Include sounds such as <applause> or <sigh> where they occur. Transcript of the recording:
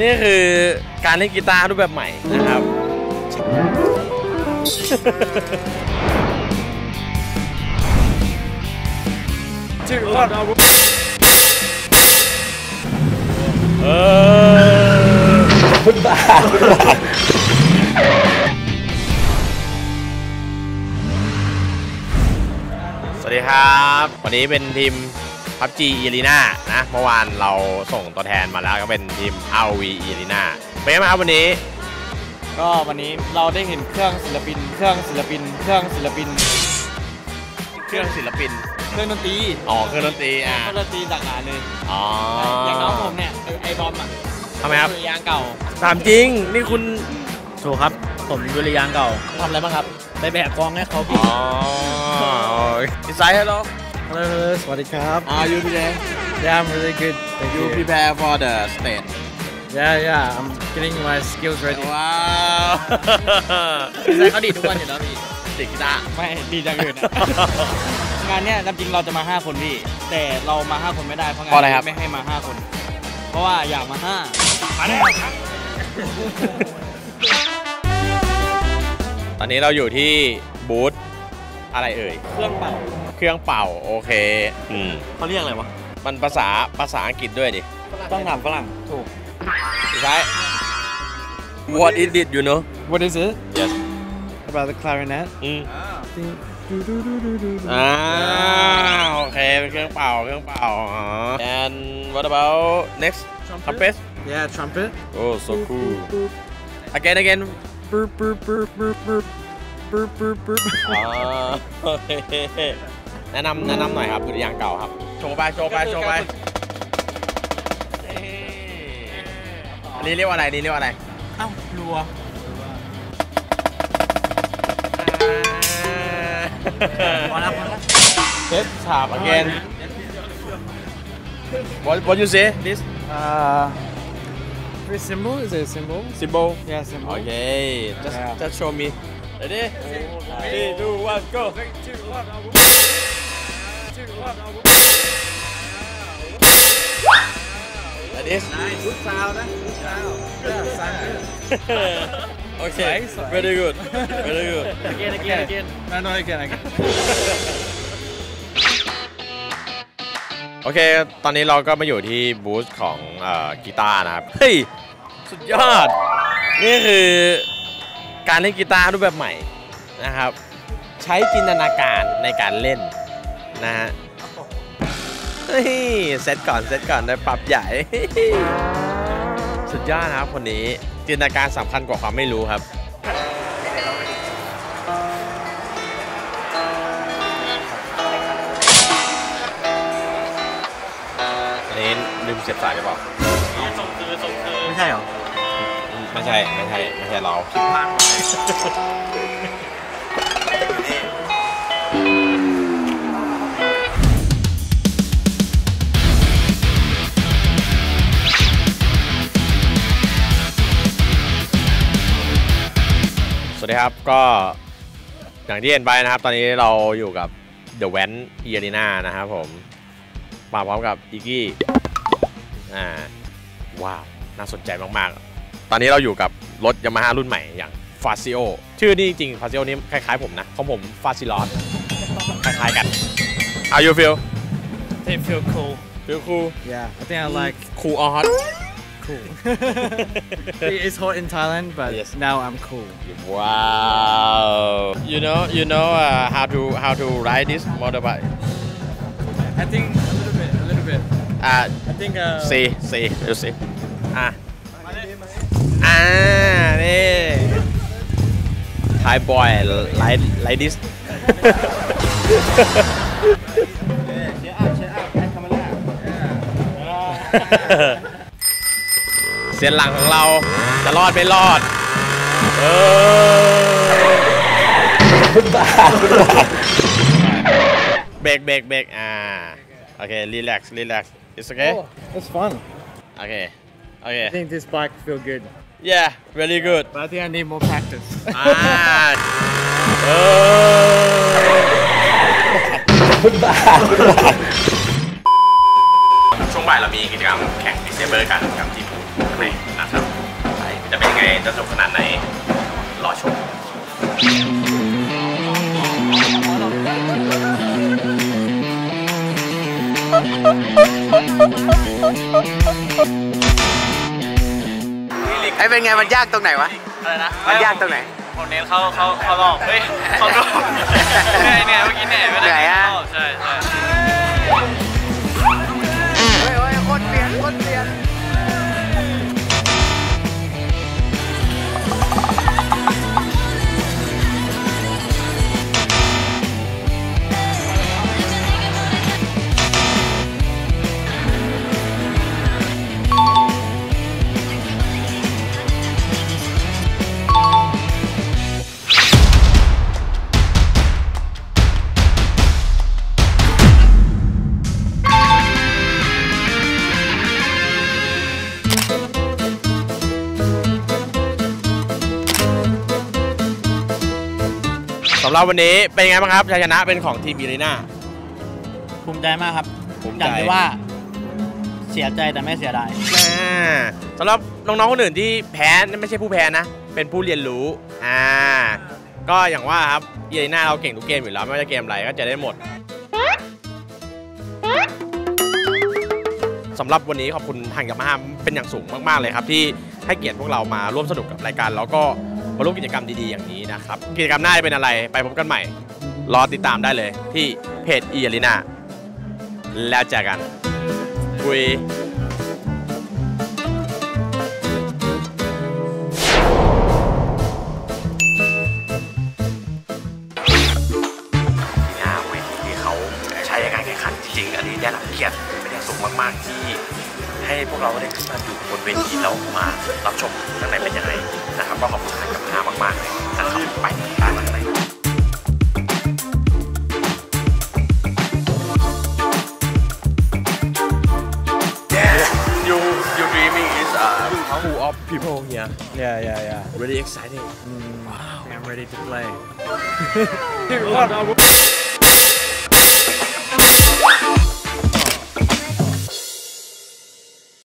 นี่คือการเล่นกีตาร์รูปแบบใหม่นะครับ ชื่อว่าเออพุทธาสวัสดีครับ วันนี้เป็นทีม PUBG Arena นะเมื่อวานเราส่งตัวแทนมาแล้วก็เป็นทีม RV Arena เป็นไงบ้างครับวันนี้ ก็วันนี้เราได้เห็นเครื่องศิลปิน เครื่องศิลปิน เครื่องศิลปิน เครื่องศิลปิน เครื่องดนตรีอ๋อเครื่องดนตรีอ่าเครื่องดนตรีต่างหากเลยอ๋ออย่างน้องผมเนี่ยไอ้ไอ้บอมอะทำไมครับออยางเก่าถามจริงนี่คุณถูกครับผมยุริยางเก่าทำอะไรบ้างครับไปแบกกองให้เขาอ๋พี่ออินไซด์ฮัลโหลฮัลโหลสวัสดีครับ Are you today Yeah I'm really good thank You you prepare for the stage Yeah yeah I'm getting my skills ready ว้าวใช่เขาดีดทุกวันอยู่แล้วพี่ติดกีตาร์ไม่ดีจังอื่นอะงานเนี้ยจริงๆเราจะมา5คนพี่ แต่เรามา5คนไม่ได้เพราะงานเพราะอะไรครับ ไม่ให้มา5คน เพราะว่าอยากมา5มาแน่ครับตอนนี้เราอยู่ที่บูธอะไรเอ่ย เครื่องเป่า เครื่องเป่าโอเคอืมเขาเรียกอะไรวะ มันภาษาภาษาอังกฤษด้วยดิ ต้องถามฝรั่งถูกอินไซด์ What is it you know What is it Yes about the clarinet อืม Ding, doo, doo, doo, doo, doo, doo. อ่าโอเคเป็นเครื่องเป่าเครื่องเป่าอ๋อ and what about next trumpet Yeah trumpet oh so cool again again Burp, burp, burp, burp, burp. Burp, burp, burp. อ๋อโอเค แนะนำแนะนำหน่อยครับดุริยางค์เก่าครับ โชว์ไปโชว์ไปโชว์ไปเอ้ยอันนี้เรียกว่าอะไรอันนี่เรียกว่าอะไรเอ้ารัวพอแล้วพอแล้วเทสฉาบ again what what you say this Uh, very symbol is it a symbol symbol Yeah symbol okay just Yeah. just show me ready three two one go like this Good sound eh? Good sound Yeah sound good okay Nice, alright. very good very good again again again No no again again โอเค ตอนนี้เราก็มาอยู่ที่บูธของเอ่อกีตาร์นะครับ เฮ้ย สุดยอด นี่คือการเล่นกีตาร์รูปแบบใหม่นะครับ ใช้จินตนาการในการเล่นนะฮะ เฮ้ยเซตก่อนเซตก่อนได้ปรับใหญ่ สุดยอดนะครับคนนี้จินตนาการสำคัญกว่าความไม่รู้ครับอันนี้ลืมเสียบสายหรือเปล่าไม่ใช่เหรอ ไม่ใช่ ไม่ใช่ ไม่ใช่เราสวัสดี ครับก็อย่างที่เห็นไปนะครับ ตอนนี้เราอยู่กับ The Van e a r e n a นะครับผมมาพร้อมกับอีกี้อ่าว้าว น่าสนใจมากๆ ตอนนี้เราอยู่กับรถยามาฮ่ารุ่นใหม่อย่าง f a z i o ชื่อนี่จริง f a z i o นี่คล้ายๆผมนะของผม f a z i l o s คล้ายๆกัน How you feel They feel cool feel cool Yeah I think I like cool or hot cool. <laughs> it's hot in Thailand, but yes. now I'm cool. Wow. You know, you know uh, how to how to ride this motorbike. I think a little bit, a little bit. Uh, I think. Uh, see, see, you see. Ah. Ah, yeah. Thai boy like like this. <laughs> <laughs> yeah, camera. Yeah. เสียนหลังของเราจะรอดไม่รอด เออเบรกเบรกเบรกอ่าโอเครีแลกซ์รีแลกซ์ it's okay Oh, that's fun. โอเคโอเค I think this bike feel good, yeah very good but I think I need more practice. อ่าเออช่วงบ่ายเรามีกิจกรรมแข่งดิเซเบอร์กันกับที่บู ธางในนะครับไปจะเป็นยังไงจะสนุกขนาดไหนรอชมไอ้เป็นไงมันยากตรงไหนวะอะไรนะมันยากตรงไหนผมเน้นเข้าเข้าเข้ารอบเฮ้ยเข้ารอบเหนื่อยเหนื่อยเมื่อกี้เหนื่อยไม่ได้เหนื่อยอะเข้ารอบใช่ใช่ สำหรับวันนี้เป็นยังไงบ้างครับชัยชนะเป็นของทีมอีรีนาภูมิใจมากครับภูมิอใจย่างที่ว่า เสียใจแต่ไม่เสียดาย อ่าสำหรับน้องๆคนอื่นที่แพ้นั่นไม่ใช่ผู้แพ้นะ เป็นผู้เรียนรู้อ่าก็อย่างว่าครับอีรีนาเราเก่งทุกเกมอยู่แล้วไม่ว่าจะเกมอะไรก็จะได้หมดสำหรับวันนี้ขอบคุณทางยามาฮ่าเป็นอย่างสูงมากๆเลยครับ ที่ให้เกียรติพวกเรามาร่วมสนุกกับรายการแล้วก็ มาร่วมกิจกรรมดีๆอย่างนี้นะครับ กิจกรรมหน้าจะเป็นอะไรไปพบกันใหม่ รอติดตามได้เลยที่เพจอีอารีนาแล้วเจอกันคุยงานเวทีที่เขาใช้การแข่งขันจริงๆอันนี้ได้รับเกียรติเป็นอย่างสูงมาก ๆ ที่ให้พวกเราได้ขึ้นมาอยู่บนเวทีแล้วมารับชมข้างในเป็นยังไง นะครับก็ขอบคุณทางกับงานมากๆเลยนะครับไปตามมาข้างใน You your dreaming is uh full of people here Yeah, yeah, yeah. really exciting I'm ready to play.